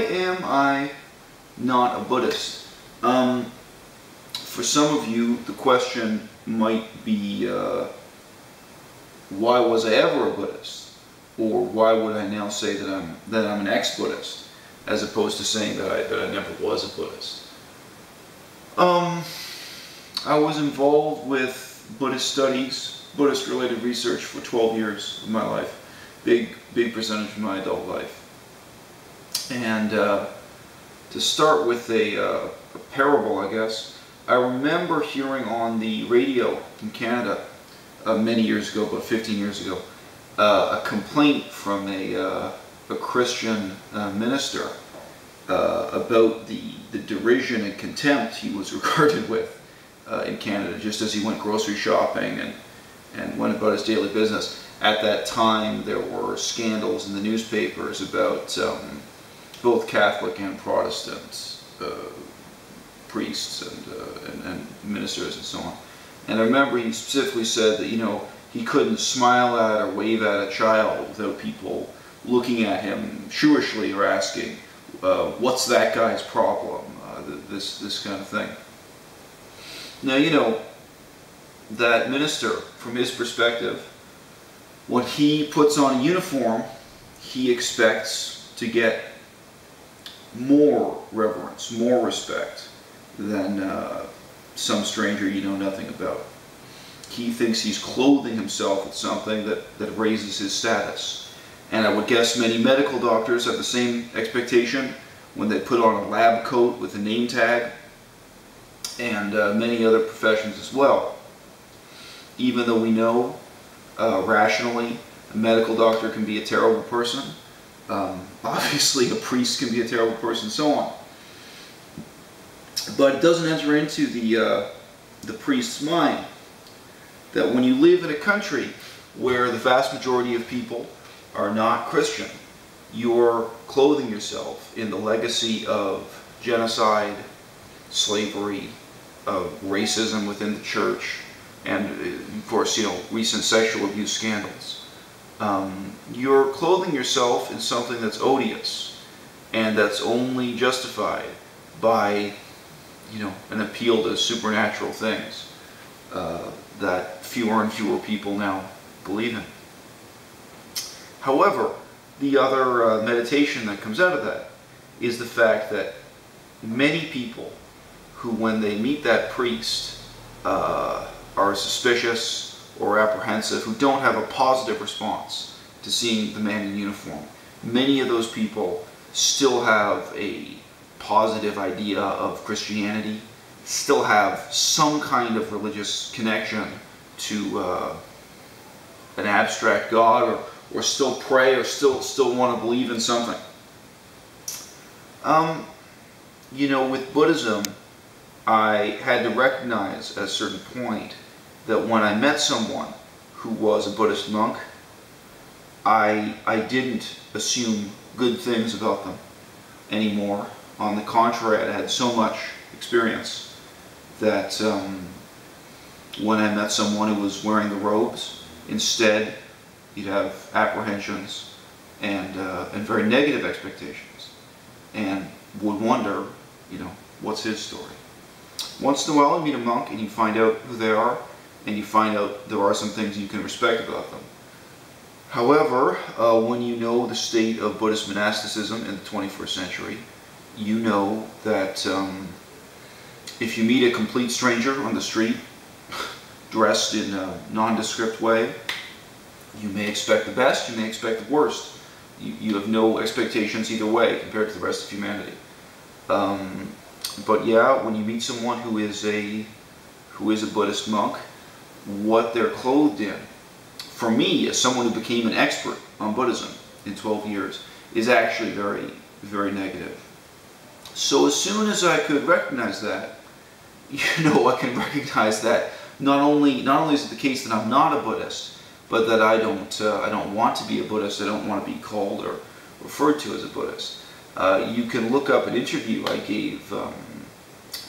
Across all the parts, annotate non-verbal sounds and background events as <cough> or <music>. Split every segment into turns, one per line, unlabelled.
am I not a Buddhist? Um, for some of you, the question might be, uh, why was I ever a Buddhist? Or why would I now say that I'm that I'm an ex-Buddhist, as opposed to saying that I that I never was a Buddhist? Um, I was involved with Buddhist studies, Buddhist-related research for 12 years of my life, big big percentage of my adult life. And uh, to start with a, uh, a parable, I guess. I remember hearing on the radio in Canada uh, many years ago, about 15 years ago, uh, a complaint from a, uh, a Christian uh, minister about the, the derision and contempt he was <laughs> regarded with in Canada just as he went grocery shopping and, and went about his daily business. At that time, there were scandals in the newspapers about um, both Catholic and Protestant priests and, uh, and, and, ministers and so on. And I remember he specifically said that, you know, he couldn't smile at or wave at a child without people looking at him shewishly or asking, uh, what's that guy's problem? Uh, this, this kind of thing. Now, you know, that minister, from his perspective, when he puts on a uniform, he expects to get more reverence, more respect than uh, some stranger you know nothing about. He thinks he's clothing himself with something that, that raises his status. And I would guess many medical doctors have the same expectation when they put on a lab coat with a name tag, and uh, many other professions as well. Even though we know uh, rationally a medical doctor can be a terrible person, um, obviously a priest can be a terrible person, so on but it doesn't enter into the, uh, the priest's mind that when you live in a country where the vast majority of people are not Christian, you're clothing yourself in the legacy of genocide, slavery, of racism within the church, and of course, you know, recent sexual abuse scandals. Um, you're clothing yourself in something that's odious and that's only justified by you know, an appeal to supernatural things uh, that fewer and fewer people now believe in. However, the other uh, meditation that comes out of that is the fact that many people who, when they meet that priest, uh, are suspicious or apprehensive, who don't have a positive response to seeing the man in uniform, many of those people still have a positive idea of Christianity, still have some kind of religious connection to uh, an abstract God, or, or still pray, or still still want to believe in something. Um, you know, with Buddhism, I had to recognize at a certain point that when I met someone who was a Buddhist monk, I, I didn't assume good things about them anymore. On the contrary, I had so much experience that um, when I met someone who was wearing the robes, instead you'd have apprehensions and, uh, and very negative expectations and would wonder, you know, what's his story. Once in a while you meet a monk and you find out who they are and you find out there are some things you can respect about them. However, uh, when you know the state of Buddhist monasticism in the 21st century, you know that um, if you meet a complete stranger on the street, <laughs> dressed in a nondescript way, you may expect the best, you may expect the worst. You, you have no expectations either way compared to the rest of humanity. Um, but yeah, when you meet someone who is a who is a Buddhist monk, what they're clothed in, for me, as someone who became an expert on Buddhism in 12 years, is actually very, very negative. So as soon as I could recognize that, <laughs> you know, I can recognize that not only not only is it the case that I'm not a Buddhist, but that I don't uh, I don't want to be a Buddhist. I don't want to be called or referred to as a Buddhist. Uh, you can look up an interview I gave um,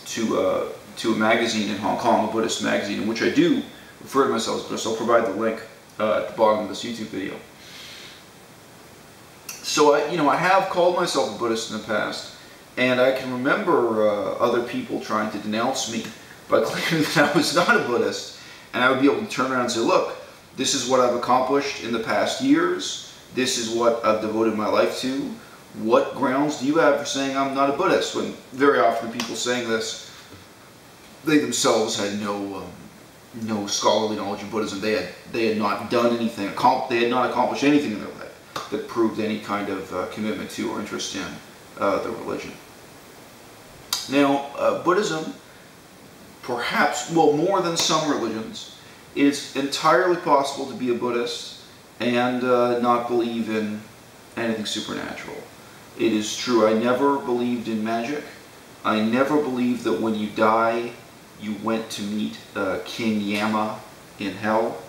to uh, to a magazine in Hong Kong, a Buddhist magazine, in which I do refer to myself as Buddhist. I'll provide the link uh, at the bottom of this YouTube video. so I, you know, I have called myself a Buddhist in the past, and I can remember uh, other people trying to denounce me by <laughs> claiming that I was not a Buddhist, and I would be able to turn around and say, look, this is what I've accomplished in the past years. This is what I've devoted my life to. What grounds do you have for saying I'm not a Buddhist? When very often people saying this, they themselves had no um, no scholarly knowledge of Buddhism. They had they had not done anything. They had not accomplished anything in their life that proved any kind of uh, commitment to or interest in uh, the religion. Now, uh, Buddhism, perhaps well more than some religions, it's entirely possible to be a Buddhist and uh, not believe in anything supernatural. It is true, I never believed in magic. I never believed that when you die, you went to meet uh, King Yama in hell.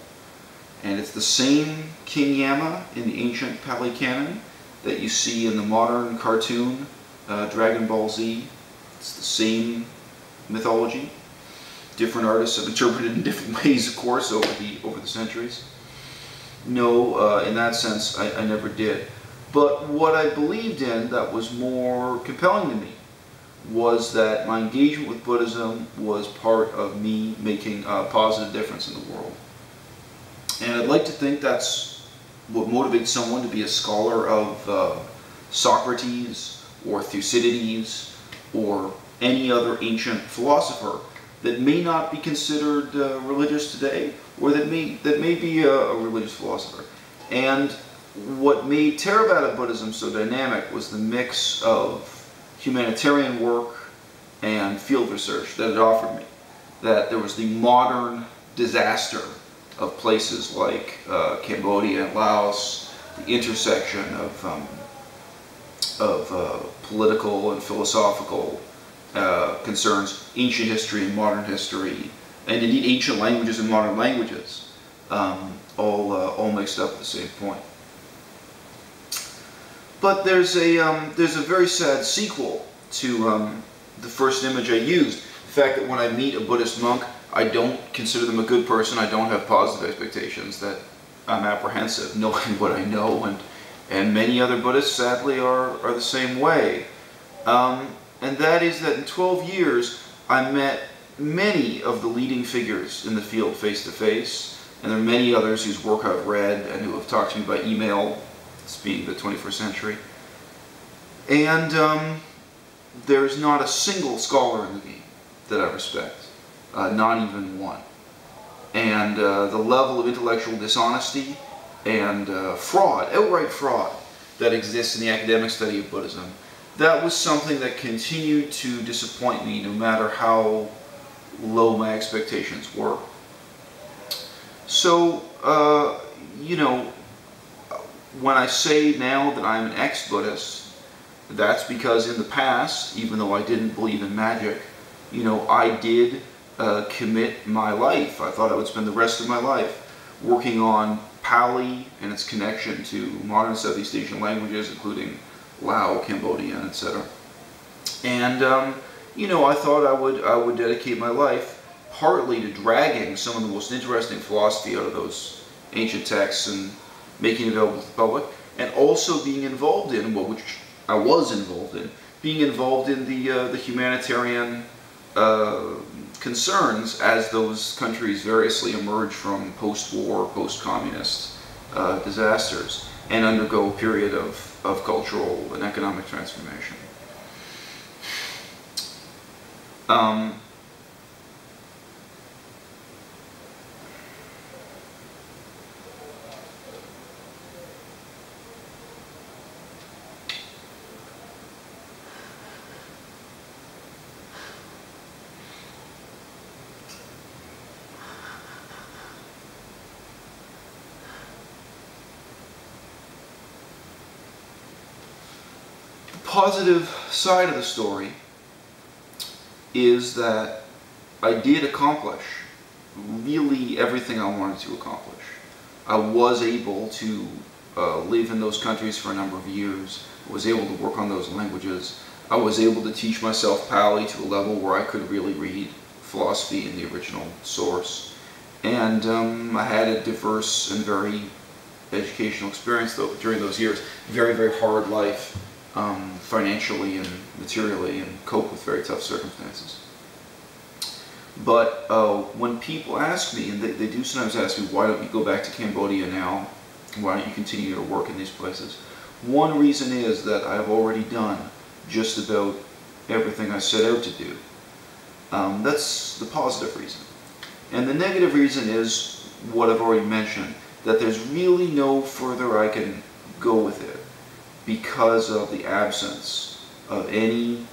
And it's the same King Yama in the ancient Pali Canon that you see in the modern cartoon uh, Dragon Ball Z. It's the same mythology different artists have <laughs> interpreted in different ways, of course, over the over the centuries. No, uh, in that sense, I, I never did. But what I believed in that was more compelling to me was that my engagement with Buddhism was part of me making a positive difference in the world. And I'd like to think that's what motivates someone to be a scholar of uh, Socrates or Thucydides or any other ancient philosopher that may not be considered uh, religious today, or that may, that may be a, a, religious philosopher. And what made Theravada Buddhism so dynamic was the mix of humanitarian work and field research that it offered me. That there was the modern disaster of places like uh, Cambodia and Laos, the intersection of, um, of uh, political and philosophical uh, concerns ancient history and modern history, and indeed ancient languages and modern languages, um, all, uh, all mixed up at the same point. But there's a, um, there's a very sad sequel to um, the first image I used. The fact that when I meet a Buddhist monk, I don't consider them a good person, I don't have positive expectations, that I'm apprehensive knowing <laughs> what I know, and, and many other Buddhists sadly are, are the same way. Um, and that is that in 12 years, I met many of the leading figures in the field face to face, and there are many others whose work I've read and who have talked to me by email, being the 21st century. And um, there's not a single scholar in the game that I respect, uh, not even one. And uh, the level of intellectual dishonesty and uh, fraud, outright fraud, that exists in the academic study of Buddhism that was something that continued to disappoint me no matter how low my expectations were. So, uh, you know, when I say now that I'm an ex-Buddhist, that's because in the past, even though I didn't believe in magic, you know, I did uh, commit my life. I thought I would spend the rest of my life working on Pali and its connection to modern Southeast Asian languages, including Lao, Cambodia, etc. And um, you know, I thought I would I would dedicate my life partly to dragging some of the most interesting philosophy out of those ancient texts and making it available to the public, and also being involved in what which I was involved in, being involved in the uh, the humanitarian uh, concerns as those countries variously emerge from post-war, post-communist uh, disasters and undergo a period of, of cultural and economic transformation. Um, positive side of the story is that I did accomplish really everything I wanted to accomplish. I was able to uh, live in those countries for a number of years, I was able to work on those languages, I was able to teach myself Pali to a level where I could really read philosophy in the original source. And um, I had a diverse and very educational experience though during those years. Very, very hard life um, financially and materially and cope with very tough circumstances. But uh, when people ask me, and they, they do sometimes ask me, why don't you go back to Cambodia now? Why don't you continue your work in these places? One reason is that I've already done just about everything I set out to do. Um, that's the positive reason. And the negative reason is what I've already mentioned, that there's really no further I can go with it because of the absence of any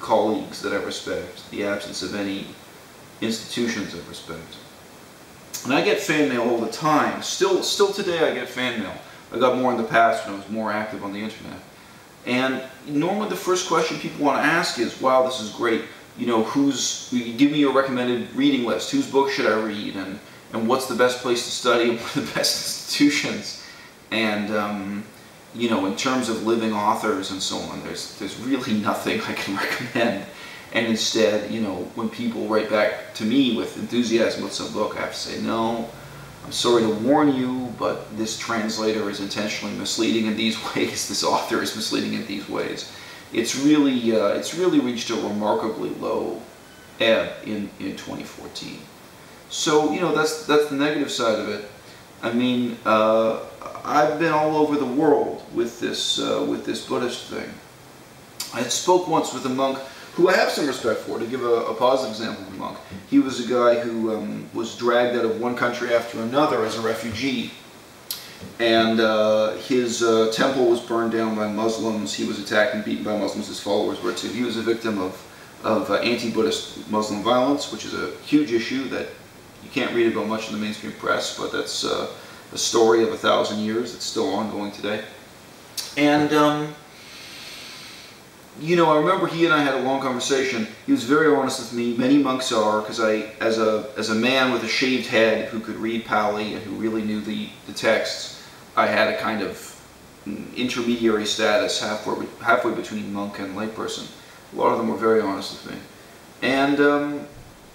colleagues that I respect, the absence of any institutions of respect. And I get fan mail all the time. Still, still today I get fan mail. I got more in the past when I was more active on the internet. And normally the first question people want to ask is, wow, this is great. You know, who's, give me your recommended reading list. Whose book should I read? And, and what's the best place to study? <laughs> What are the best institutions? And, um, you know, in terms of living authors and so on, there's, there's really <laughs> nothing I can <laughs> recommend. And instead, you know, when people write back to me with enthusiasm with some book, I have to say, no, I'm sorry to warn you, but this translator is intentionally misleading in these <laughs> ways. This author is misleading in these ways. It's really, uh, it's really reached a remarkably low ebb in, in 2014. So, you know, that's, that's the negative side of it. I mean, uh, I've been all over the world with this, uh, with this Buddhist thing. I spoke once with a monk who I have some respect for, to give a, a positive example of a monk. He was a guy who um, was dragged out of one country after another as a refugee. And uh, his uh, temple was burned down by Muslims. He was attacked and beaten by Muslims. His followers were too. He was a victim of, of uh, anti-Buddhist Muslim violence, which is a huge issue that you can't read about much in the mainstream press, but that's a story of a thousand years. It's still ongoing today. And um, you know, I remember he and I had a long conversation. He was very honest with me. Many monks are, because I, as a as a man with a shaved head who could read Pali and who really knew the the texts, I had a kind of intermediary status halfway halfway between monk and layperson. A lot of them were very honest with me, and um,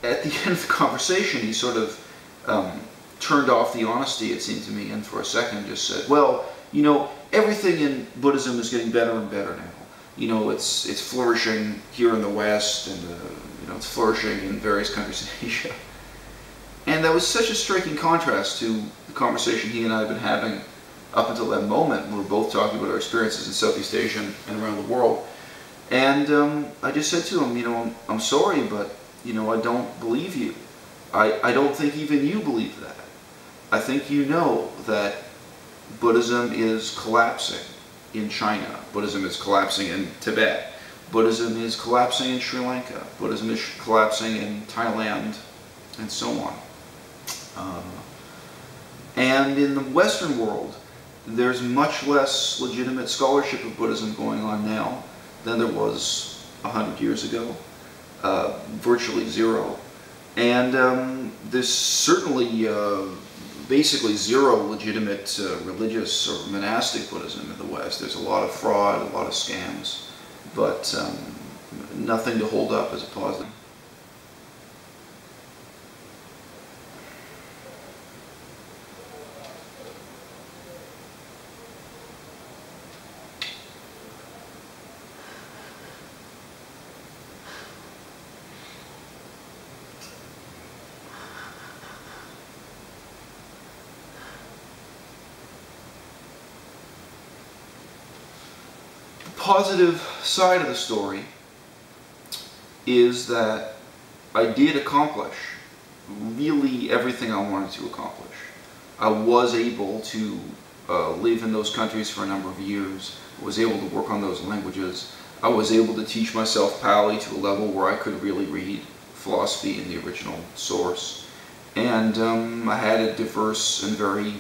at the <laughs> end of the conversation, he sort of um, turned off the honesty. It seemed to me, and for a second just said, "Well, you know, everything in Buddhism is getting better and better now." you know, it's it's flourishing here in the West, and uh, you know, it's flourishing in various countries in <laughs> Asia. And that was such a striking contrast to the conversation he and I had been having up until that moment. We were both talking about our experiences in Southeast Asia and around the world. And um, I just said to him, you know, I'm, I'm sorry, but you know, I don't believe you. I, I don't think even you believe that. I think you know that Buddhism is collapsing in China. Buddhism is collapsing in Tibet. Buddhism is collapsing in Sri Lanka. Buddhism is collapsing in Thailand, and so on. Um, and in the Western world, there's much less legitimate scholarship of Buddhism going on now than there was a hundred years ago. Uh, virtually zero. And um, there's certainly uh, basically zero legitimate uh, religious or monastic Buddhism in the West. There's a lot of fraud, a lot of scams, but um, nothing to hold up as a positive. Positive side of the story is that I did accomplish really everything I wanted to accomplish. I was able to uh, live in those countries for a number of years, I was able to work on those languages, I was able to teach myself Pali to a level where I could really read philosophy in the original source. And um, I had a diverse and very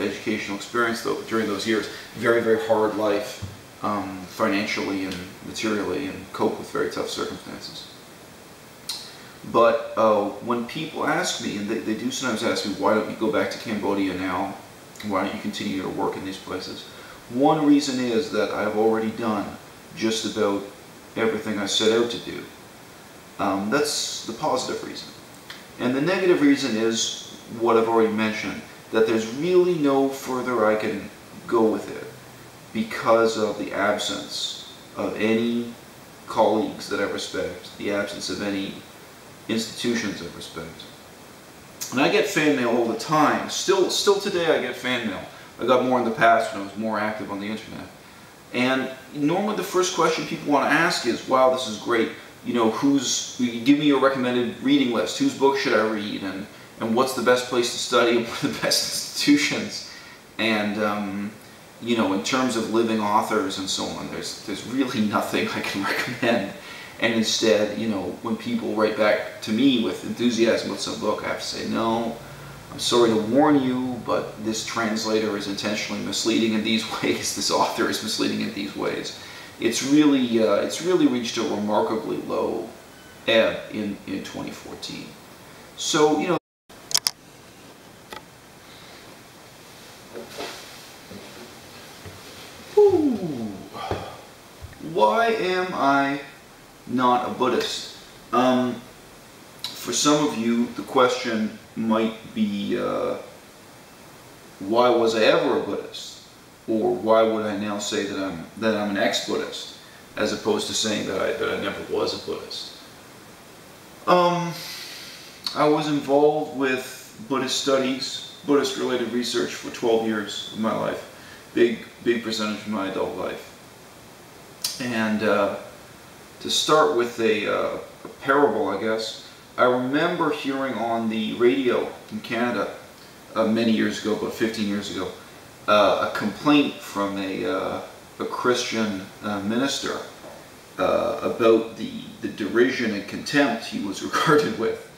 educational experience though during those years. Very, very hard life um, financially and materially and cope with very tough circumstances. But uh, when people ask me, and they, they do sometimes ask me, why don't you go back to Cambodia now? Why don't you continue your work in these places? One reason is that I've already done just about everything I set out to do. Um, that's the positive reason. And the negative reason is what I've already mentioned, that there's really no further I can go with it because of the absence of any colleagues that I respect, the absence of any institutions I respect. And I get fan mail all the time. Still, still today I get fan mail. I got more in the past when I was more active on the internet. And normally the first question people want to ask is, wow, this is great. You know, who's, give me your recommended reading list. Whose book should I read? And, and what's the best place to study? <laughs> What are the best institutions? And, um, you know, in terms of living authors and so on, there's, there's really <laughs> nothing I can <laughs> recommend. And instead, you know, when people write back to me with enthusiasm with some book, I have to say, no, I'm sorry to warn you, but this translator is intentionally misleading in these <laughs> ways. This author is misleading in these ways. It's really, uh, it's really reached a remarkably low ebb in, in 2014. So, you know, why am I not a Buddhist? Um, for some of you, the question might be, uh, why was I ever a Buddhist? Or why would I now say that I'm, that I'm an ex-Buddhist, as opposed to saying that I, that I never was a Buddhist? Um, I was involved with Buddhist studies, Buddhist related research for 12 years of my life. Big, big percentage of my adult life. And uh, to start with a, uh, a parable, I guess, I remember hearing on the radio in Canada uh, many years ago, about 15 years ago, uh, a complaint from a, uh, a Christian uh, minister uh, about the, the derision and contempt he was <laughs> regarded with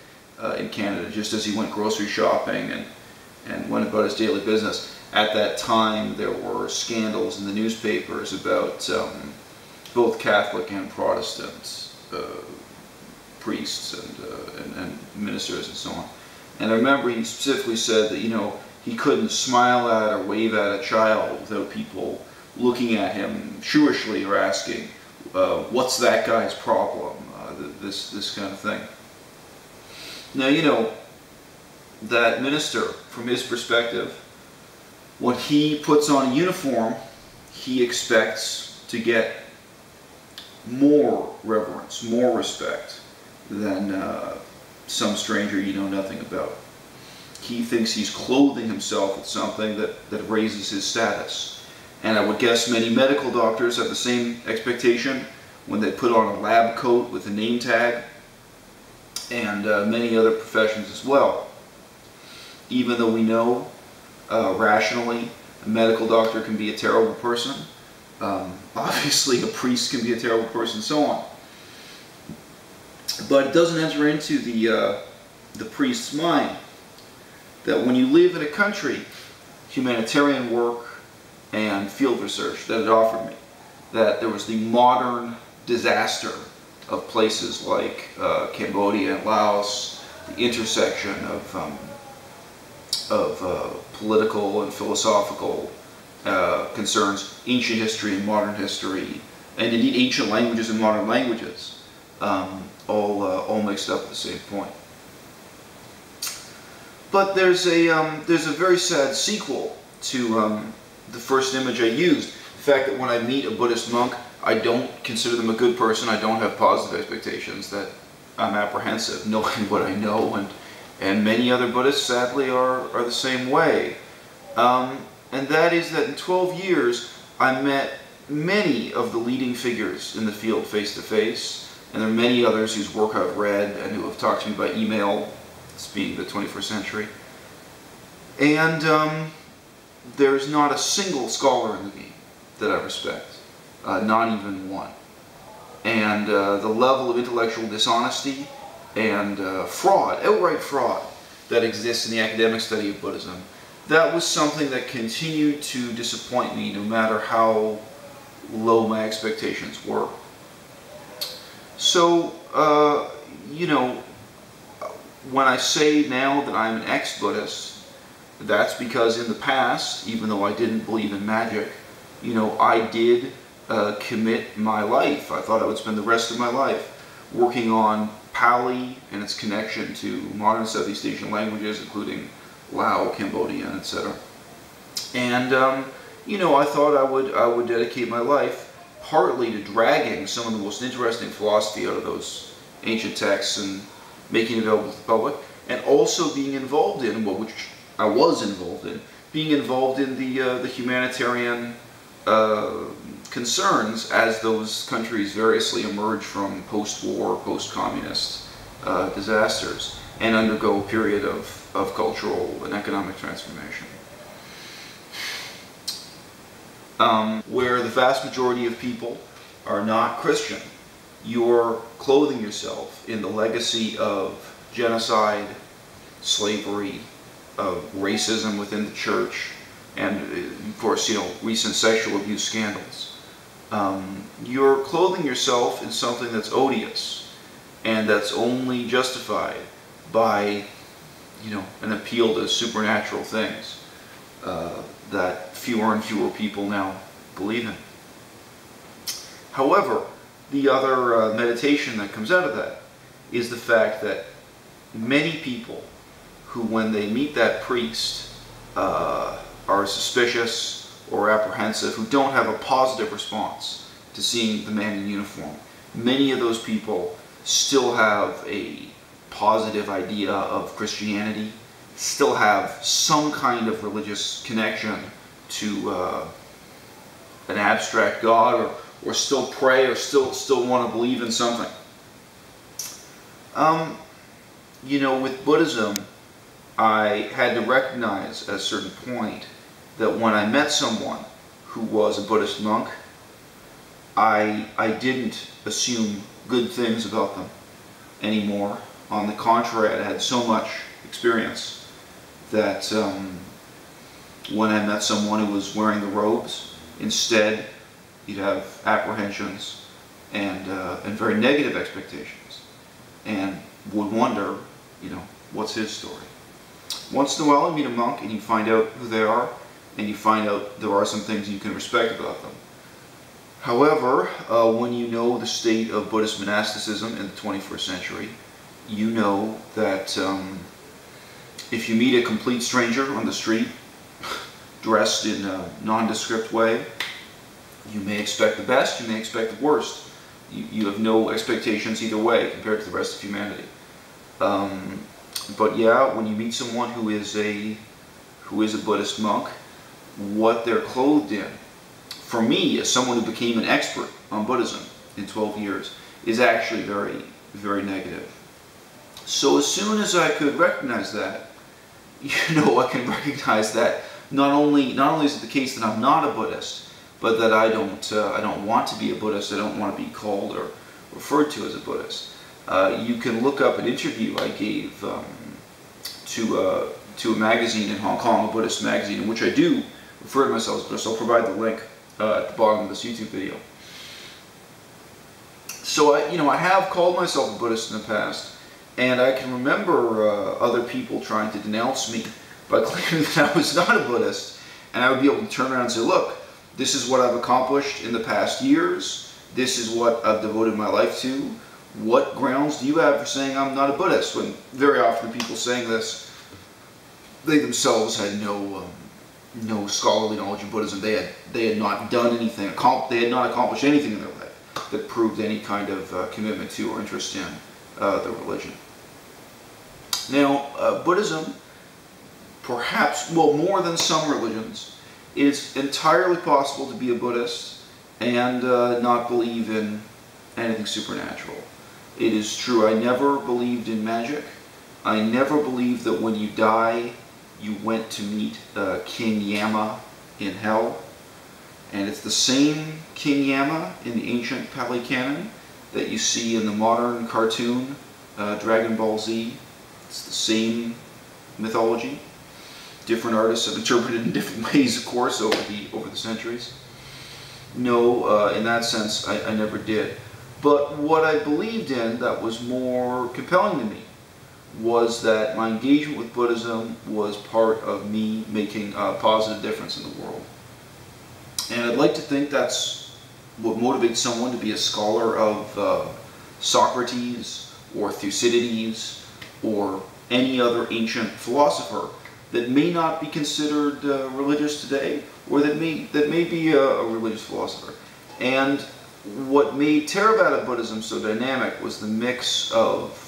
in Canada, just as he went grocery shopping and, and went about his daily business. At that time, there were scandals in the newspapers about um, both Catholic and Protestant priests and, uh, and, and, ministers and so on. And I remember he specifically said that, you know, he couldn't smile at or wave at a child without people looking at him shewishly or asking, uh, what's that guy's problem? Uh, this, this kind of thing. Now, you know, that minister, from his perspective, when he puts on a uniform, he expects to get more reverence, more respect than uh, some stranger you know nothing about. He thinks he's clothing himself with something that, that raises his status. And I would guess many medical doctors have the same expectation when they put on a lab coat with a name tag, and uh, many other professions as well. Even though we know uh, rationally a medical doctor can be a terrible person, um, obviously a priest can be a terrible person, and so on. But it doesn't enter into the, uh, the priest's mind that when you live in a country, humanitarian work and field research that it offered me, that there was the modern disaster of places like uh, Cambodia and Laos, the intersection of, um, of uh, political and philosophical uh, concerns, ancient history and modern history, and indeed ancient languages and modern languages. Um, all, uh, all mixed up at the same point. But there's a, um, there's a very sad sequel to um, the first image I used. The fact that when I meet a Buddhist monk, I don't consider them a good person, I don't have positive expectations, that I'm apprehensive knowing <laughs> what I know, and, and many other Buddhists sadly are, are the same way. Um, and that is that in 12 years, I met many of the leading figures in the field face to face, and there are many others whose work I've read and who have talked to me by email, this being the 21st century. And um, there's not a single scholar in the game that I respect, uh, not even one. And uh, the level of intellectual dishonesty and uh, fraud, outright fraud, that exists in the academic study of Buddhism, that was something that continued to disappoint me no matter how low my expectations were. So, uh, you know, when I say now that I'm an ex-Buddhist, that's because in the past, even though I didn't believe in magic, you know, I did uh, commit my life. I thought I would spend the rest of my life working on Pali and its connection to modern Southeast Asian languages, including Lao, Cambodia, etc. And um, you know, I thought I would I would dedicate my life partly to dragging some of the most interesting philosophy out of those ancient texts and making it available to the public, and also being involved in what which I was involved in, being involved in the uh, the humanitarian uh, concerns as those countries variously emerge from post-war, post-communist uh, disasters and undergo a period of, of cultural and economic transformation. Um, where the vast majority of people are not Christian, you're clothing yourself in the legacy of genocide, slavery, of racism within the church, and uh, of course, you know, recent sexual abuse scandals. Um, you're clothing yourself in something that's odious and that's only justified by, you know, an appeal to supernatural things uh, that fewer and fewer people now believe in. However, the other uh, meditation that comes out of that is the fact that many people who, when they meet that priest, uh, are suspicious or apprehensive, who don't have a positive response to seeing the man in uniform. Many of those people still have a positive idea of Christianity, still have some kind of religious connection to uh, an abstract God, or, or still pray, or still still want to believe in something. Um, you know, with Buddhism, I had to recognize at a certain point that when I met someone who was a Buddhist monk, I, I didn't assume good things about them anymore. On the contrary, I had so much experience that um, when I met someone who was wearing the robes, instead you'd have apprehensions and, uh, and very negative expectations and would wonder, you know, what's his story. Once in a while you meet a monk and you find out who they are and you find out there are some things you can respect about them. However, uh, when you know the state of Buddhist monasticism in the 21st century, you know that um, if you meet a complete stranger on the street, dressed in a nondescript way, you may expect the best, you may expect the worst. You, you have no expectations either way compared to the rest of humanity. Um, but yeah, when you meet someone who is a who is a Buddhist monk, what they're clothed in, for me, as someone who became an expert on Buddhism in 12 years, is actually very, very negative. So as soon as I could recognize that, <laughs> you know, I can recognize that not only not only is it the case that I'm not a Buddhist, but that I don't uh, I don't want to be a Buddhist. I don't want to be called or referred to as a Buddhist. Uh, you can look up an interview I gave um, to uh, to a magazine in Hong Kong, a Buddhist magazine, in which I do refer to myself as Buddhist. I'll provide the link uh, at the bottom of this YouTube video. So I, you know, I have called myself a Buddhist in the past, and I can remember uh, other people trying to denounce me by <laughs> claiming that I was not a Buddhist, and I would be able to turn around and say, look, this is what I've accomplished in the past years, this is what I've devoted my life to, what grounds do you have for saying I'm not a Buddhist? When very often people saying this, they themselves had no um, no scholarly knowledge of Buddhism. They had they had not done anything, they had not accomplished anything in their life that proved any kind of uh, commitment to or interest in uh, the religion. Now, uh, Buddhism, perhaps, well, more than some religions, it's entirely possible to be a Buddhist and uh, not believe in anything supernatural. It is true, I never believed in magic. I never believed that when you die, you went to meet uh, King Yama in hell. And it's the same King Yama in the ancient Pali Canon that you see in the modern cartoon uh, Dragon Ball Z. It's the same mythology. Different artists have interpreted in different <laughs> ways, of course, over the over the centuries. No, uh, in that sense, I, I never did. But what I believed in that was more compelling to me was that my engagement with Buddhism was part of me making a positive difference in the world. And I'd like to think that's what motivates someone to be a scholar of uh, Socrates or Thucydides or any other ancient philosopher that may not be considered uh, religious today, or that may that may be a, a religious philosopher. And what made Theravada Buddhism so dynamic was the mix of